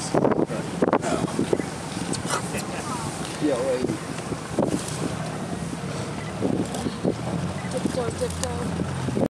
Yes. yeah, wait. Tiptoe, tiptoe.